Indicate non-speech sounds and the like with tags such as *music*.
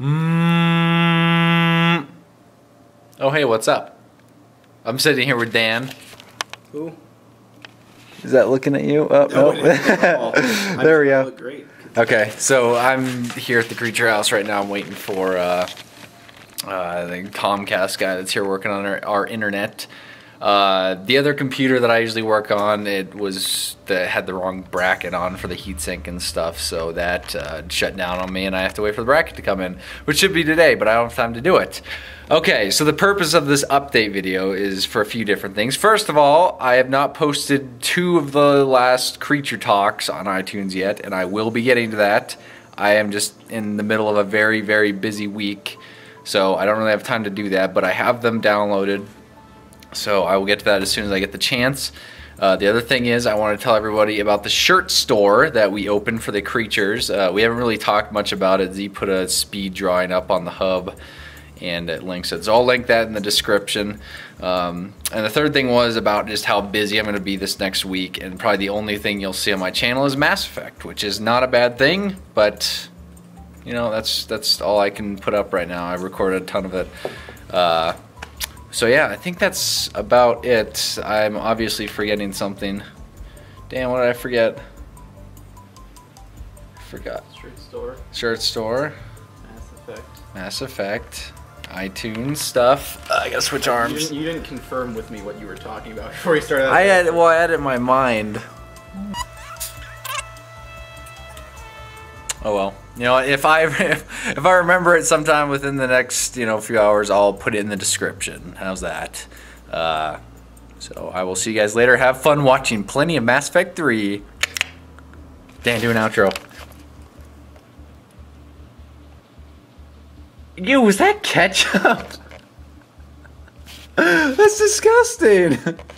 Mm. Oh, hey, what's up? I'm sitting here with Dan. Who? Is that looking at you? Oh, no. *laughs* *laughs* it isn't at all. I there we go. Great. Okay, so I'm here at the Creature House right now. I'm waiting for uh, uh, the Comcast guy that's here working on our, our internet. Uh, the other computer that I usually work on, it was that had the wrong bracket on for the heatsink and stuff, so that uh, shut down on me, and I have to wait for the bracket to come in, which should be today, but I don't have time to do it. Okay, so the purpose of this update video is for a few different things. First of all, I have not posted two of the last Creature Talks on iTunes yet, and I will be getting to that. I am just in the middle of a very, very busy week, so I don't really have time to do that, but I have them downloaded. So I will get to that as soon as I get the chance. Uh, the other thing is, I want to tell everybody about the shirt store that we opened for the creatures. Uh, we haven't really talked much about it. Z put a speed drawing up on the hub and it links it. So I'll link that in the description. Um, and the third thing was about just how busy I'm going to be this next week. And probably the only thing you'll see on my channel is Mass Effect, which is not a bad thing, but you know that's that's all I can put up right now. I recorded a ton of it. Uh, so yeah, I think that's about it. I'm obviously forgetting something. Damn, what did I forget? I forgot. Street store. Shirt store, Mass Effect. Mass Effect, iTunes stuff. Uh, I gotta switch You arms. didn't, you didn't confirm with me what you were talking about *laughs* before you started. I had well, I had it in my mind. Oh well, you know if I *laughs* if I remember it sometime within the next you know few hours, I'll put it in the description. How's that? Uh, so I will see you guys later. Have fun watching plenty of Mass Effect 3. Dan, do an outro. Yo, was that ketchup? *laughs* That's disgusting. *laughs*